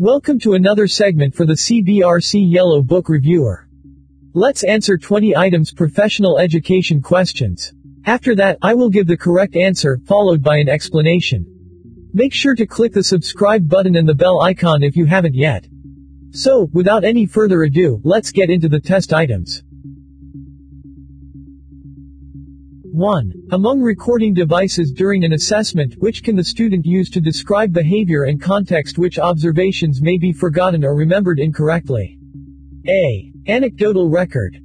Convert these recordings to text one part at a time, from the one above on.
Welcome to another segment for the CBRC Yellow Book Reviewer. Let's answer 20 items professional education questions. After that, I will give the correct answer, followed by an explanation. Make sure to click the subscribe button and the bell icon if you haven't yet. So, without any further ado, let's get into the test items. 1. Among recording devices during an assessment, which can the student use to describe behavior and context which observations may be forgotten or remembered incorrectly? A. Anecdotal record.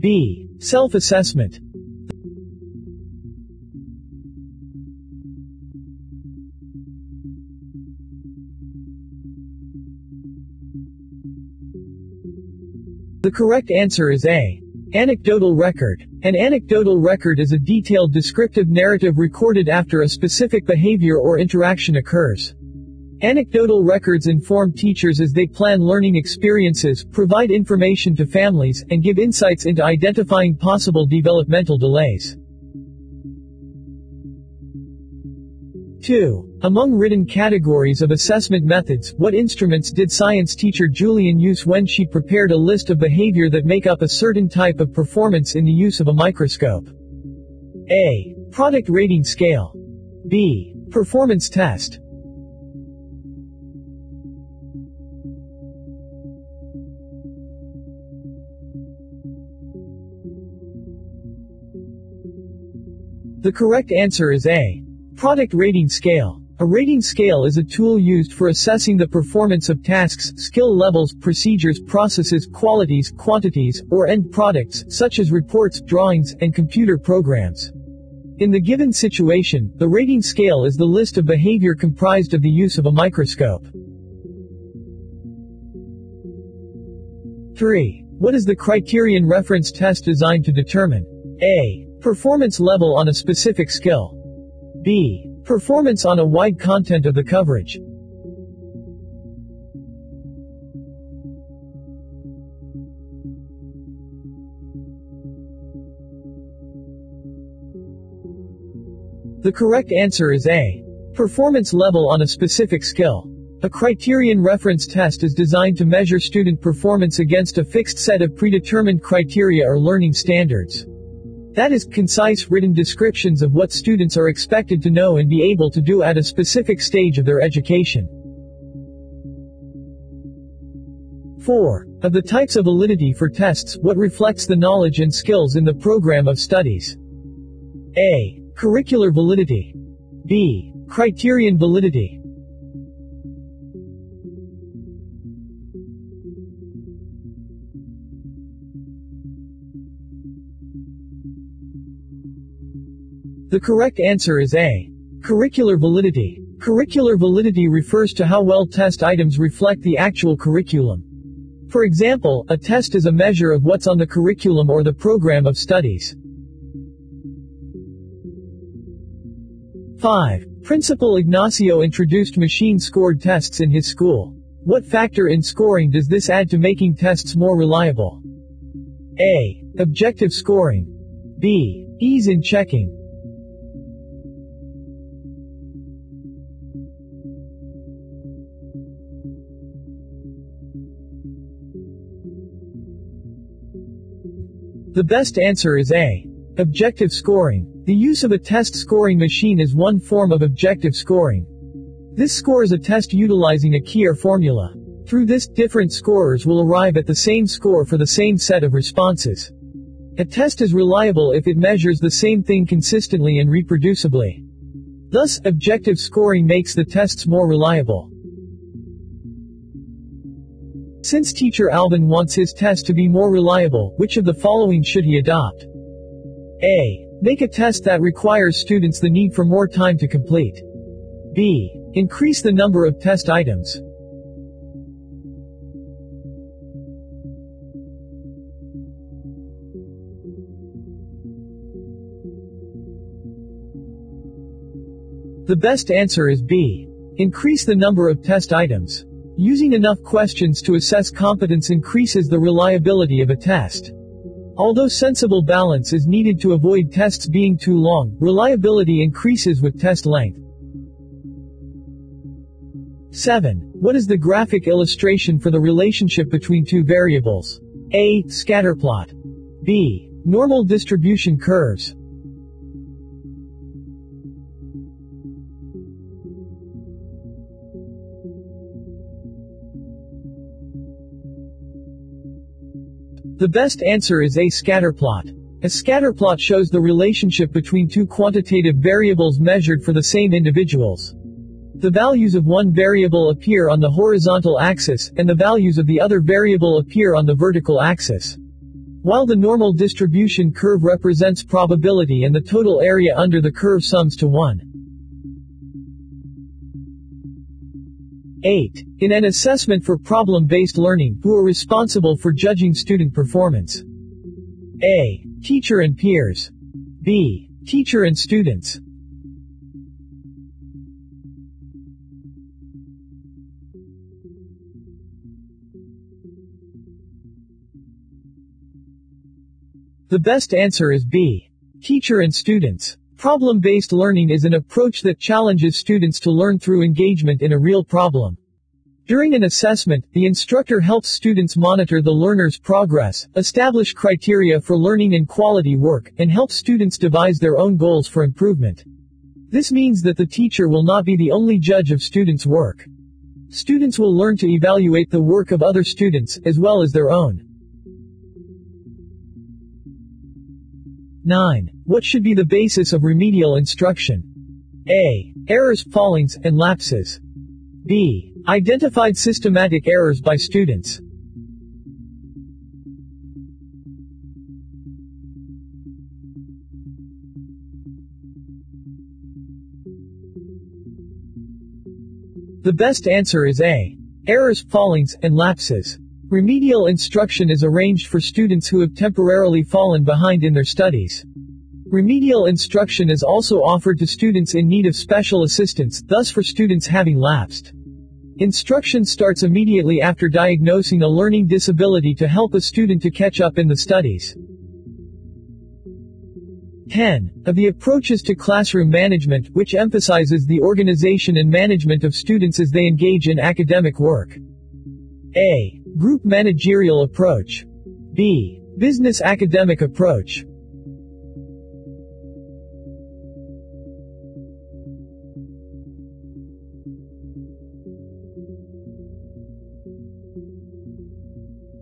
B. Self-assessment. The correct answer is A. Anecdotal record. An anecdotal record is a detailed descriptive narrative recorded after a specific behavior or interaction occurs. Anecdotal records inform teachers as they plan learning experiences, provide information to families, and give insights into identifying possible developmental delays. 2. Among written categories of assessment methods, what instruments did science teacher Julian use when she prepared a list of behavior that make up a certain type of performance in the use of a microscope? A. Product rating scale. B. Performance test. The correct answer is A. Product rating scale. A rating scale is a tool used for assessing the performance of tasks, skill levels, procedures, processes, qualities, quantities, or end products, such as reports, drawings, and computer programs. In the given situation, the rating scale is the list of behavior comprised of the use of a microscope. 3. What is the criterion reference test designed to determine? A. Performance level on a specific skill. B. Performance on a wide content of the coverage. The correct answer is A. Performance level on a specific skill. A criterion reference test is designed to measure student performance against a fixed set of predetermined criteria or learning standards. That is, concise written descriptions of what students are expected to know and be able to do at a specific stage of their education. 4. Of the types of validity for tests, what reflects the knowledge and skills in the program of studies? A. Curricular validity. B. Criterion validity. The correct answer is A. Curricular validity. Curricular validity refers to how well test items reflect the actual curriculum. For example, a test is a measure of what's on the curriculum or the program of studies. 5. Principal Ignacio introduced machine-scored tests in his school. What factor in scoring does this add to making tests more reliable? A. Objective scoring. B. Ease in checking. The best answer is A. Objective scoring. The use of a test scoring machine is one form of objective scoring. This scores a test utilizing a key or formula. Through this, different scorers will arrive at the same score for the same set of responses. A test is reliable if it measures the same thing consistently and reproducibly. Thus, objective scoring makes the tests more reliable. Since teacher Alvin wants his test to be more reliable, which of the following should he adopt? A. Make a test that requires students the need for more time to complete. B. Increase the number of test items. The best answer is B. Increase the number of test items. Using enough questions to assess competence increases the reliability of a test. Although sensible balance is needed to avoid tests being too long, reliability increases with test length. 7. What is the graphic illustration for the relationship between two variables? A. Scatterplot. B. Normal distribution curves. The best answer is A. Scatterplot. A scatterplot shows the relationship between two quantitative variables measured for the same individuals. The values of one variable appear on the horizontal axis, and the values of the other variable appear on the vertical axis. While the normal distribution curve represents probability and the total area under the curve sums to 1. 8. In an assessment for problem-based learning, who are responsible for judging student performance? A. Teacher and peers. B. Teacher and students. The best answer is B. Teacher and students. Problem-based learning is an approach that challenges students to learn through engagement in a real problem. During an assessment, the instructor helps students monitor the learner's progress, establish criteria for learning and quality work, and help students devise their own goals for improvement. This means that the teacher will not be the only judge of students' work. Students will learn to evaluate the work of other students, as well as their own. 9. What should be the basis of remedial instruction? A. Errors, fallings, and lapses. B. Identified systematic errors by students. The best answer is A. Errors, fallings, and lapses. Remedial instruction is arranged for students who have temporarily fallen behind in their studies. Remedial instruction is also offered to students in need of special assistance, thus for students having lapsed. Instruction starts immediately after diagnosing a learning disability to help a student to catch up in the studies. 10. Of the approaches to classroom management, which emphasizes the organization and management of students as they engage in academic work. A. Group managerial approach. B. Business academic approach.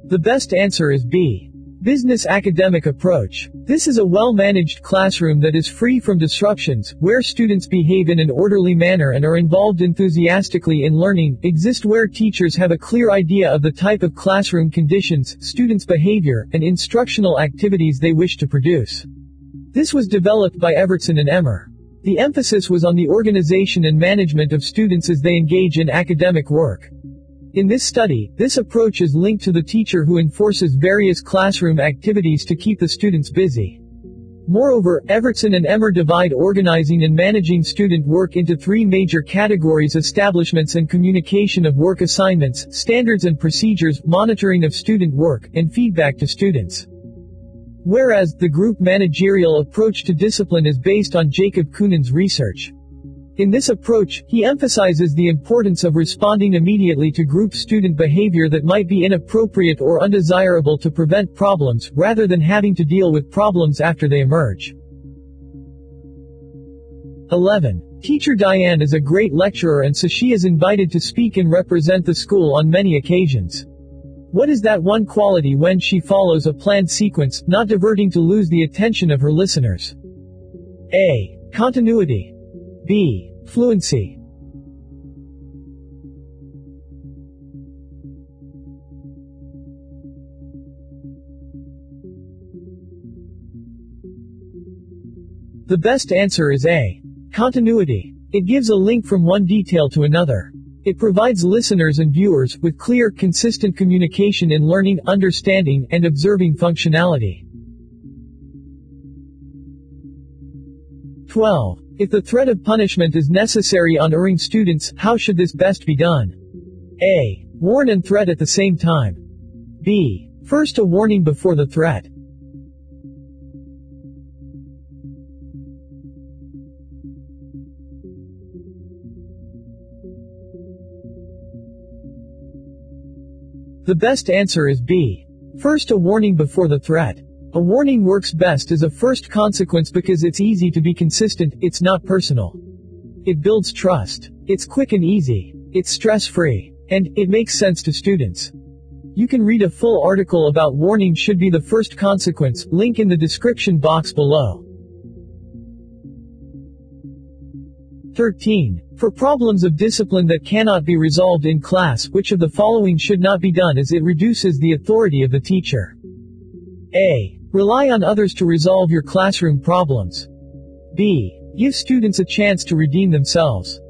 The best answer is B. Business academic approach. This is a well-managed classroom that is free from disruptions, where students behave in an orderly manner and are involved enthusiastically in learning, exist where teachers have a clear idea of the type of classroom conditions, students' behavior, and instructional activities they wish to produce. This was developed by Evertson and Emmer. The emphasis was on the organization and management of students as they engage in academic work. In this study, this approach is linked to the teacher who enforces various classroom activities to keep the students busy. Moreover, Evertson and Emmer divide organizing and managing student work into three major categories establishments and communication of work assignments, standards and procedures, monitoring of student work, and feedback to students. Whereas, the group managerial approach to discipline is based on Jacob Kounin's research. In this approach, he emphasizes the importance of responding immediately to group student behavior that might be inappropriate or undesirable to prevent problems, rather than having to deal with problems after they emerge. 11. Teacher Diane is a great lecturer and so she is invited to speak and represent the school on many occasions. What is that one quality when she follows a planned sequence, not diverting to lose the attention of her listeners? A. Continuity. B. Fluency. The best answer is A. Continuity. It gives a link from one detail to another. It provides listeners and viewers with clear, consistent communication in learning, understanding, and observing functionality. 12. If the threat of punishment is necessary on erring students, how should this best be done? A. Warn and threat at the same time. B. First a warning before the threat. The best answer is B. First a warning before the threat. A warning works best as a first consequence because it's easy to be consistent, it's not personal. It builds trust. It's quick and easy. It's stress-free. And, it makes sense to students. You can read a full article about warning should be the first consequence, link in the description box below. 13. For problems of discipline that cannot be resolved in class, which of the following should not be done as it reduces the authority of the teacher? A. Rely on others to resolve your classroom problems. B. Give students a chance to redeem themselves.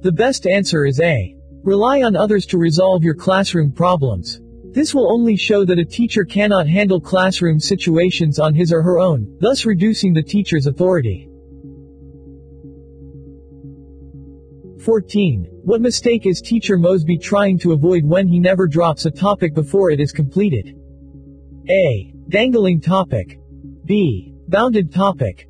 The best answer is A. Rely on others to resolve your classroom problems. This will only show that a teacher cannot handle classroom situations on his or her own, thus reducing the teacher's authority. 14. What mistake is teacher Mosby trying to avoid when he never drops a topic before it is completed? A. Dangling topic. B. Bounded topic.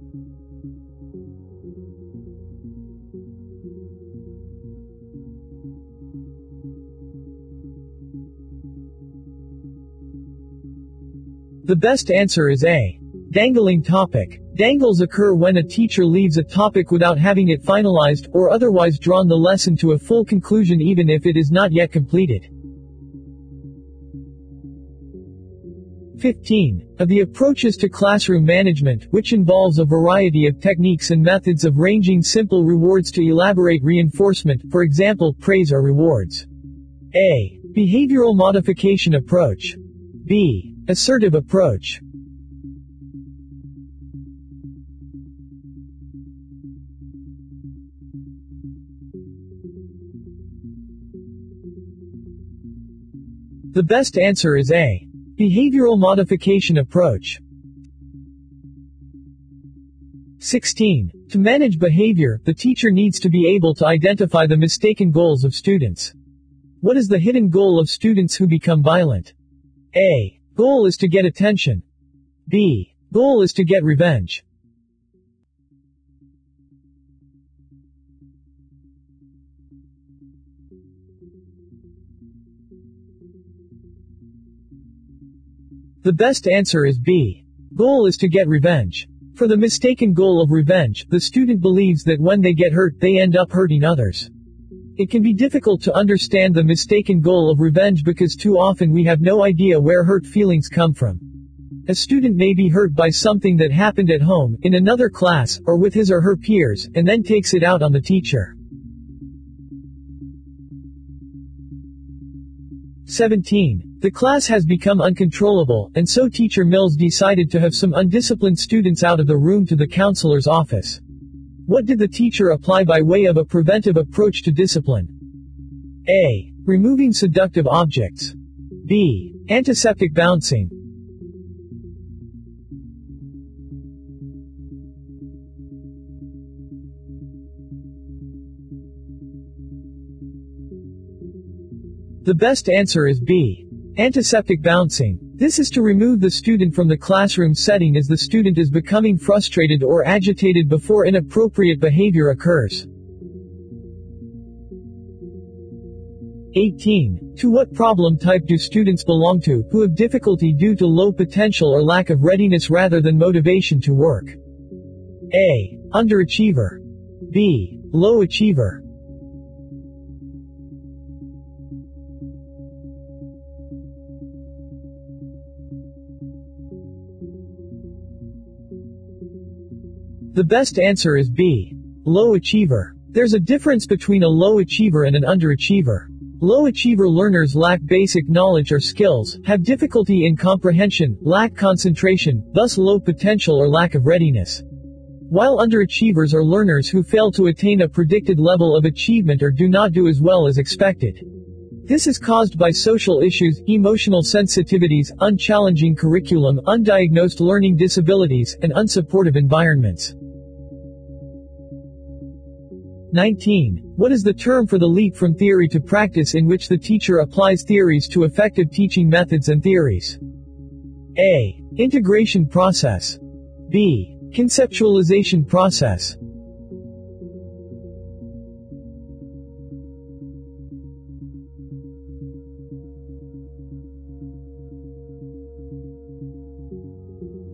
The best answer is A. Dangling topic. Dangles occur when a teacher leaves a topic without having it finalized, or otherwise drawn the lesson to a full conclusion even if it is not yet completed. 15. Of the approaches to classroom management, which involves a variety of techniques and methods of ranging simple rewards to elaborate reinforcement, for example, praise or rewards. A. Behavioral modification approach. B. Assertive approach. The best answer is A. Behavioral modification approach. 16. To manage behavior, the teacher needs to be able to identify the mistaken goals of students. What is the hidden goal of students who become violent? A. Goal is to get attention. B. Goal is to get revenge. The best answer is B. Goal is to get revenge. For the mistaken goal of revenge, the student believes that when they get hurt, they end up hurting others. It can be difficult to understand the mistaken goal of revenge because too often we have no idea where hurt feelings come from. A student may be hurt by something that happened at home, in another class, or with his or her peers, and then takes it out on the teacher. 17. The class has become uncontrollable, and so teacher Mills decided to have some undisciplined students out of the room to the counselor's office. What did the teacher apply by way of a preventive approach to discipline? A. Removing seductive objects. B. Antiseptic bouncing. The best answer is B. Antiseptic bouncing. This is to remove the student from the classroom setting as the student is becoming frustrated or agitated before inappropriate behavior occurs. 18. To what problem type do students belong to, who have difficulty due to low potential or lack of readiness rather than motivation to work? A. Underachiever. B. Low achiever. The best answer is B. Low achiever. There's a difference between a low achiever and an underachiever. Low achiever learners lack basic knowledge or skills, have difficulty in comprehension, lack concentration, thus low potential or lack of readiness. While underachievers are learners who fail to attain a predicted level of achievement or do not do as well as expected. This is caused by social issues, emotional sensitivities, unchallenging curriculum, undiagnosed learning disabilities, and unsupportive environments. 19. What is the term for the leap from theory to practice in which the teacher applies theories to effective teaching methods and theories? A. Integration process. B. Conceptualization process.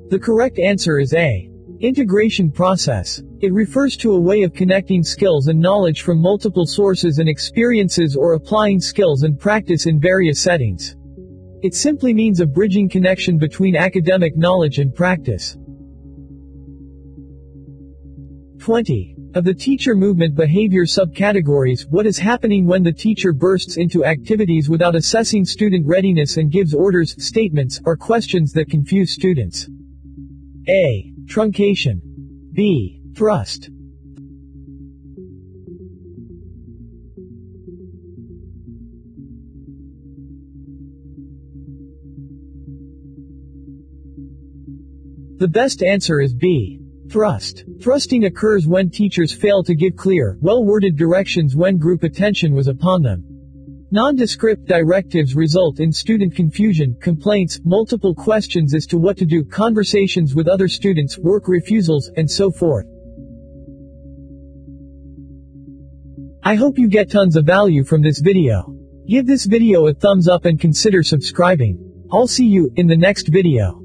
The correct answer is A. Integration process. It refers to a way of connecting skills and knowledge from multiple sources and experiences or applying skills and practice in various settings. It simply means a bridging connection between academic knowledge and practice. 20. Of the teacher movement behavior subcategories, what is happening when the teacher bursts into activities without assessing student readiness and gives orders, statements, or questions that confuse students? A. Truncation. B. Thrust. The best answer is B. Thrust. Thrusting occurs when teachers fail to give clear, well-worded directions when group attention was upon them. Nondescript directives result in student confusion, complaints, multiple questions as to what to do, conversations with other students, work refusals, and so forth. I hope you get tons of value from this video. Give this video a thumbs up and consider subscribing. I'll see you in the next video.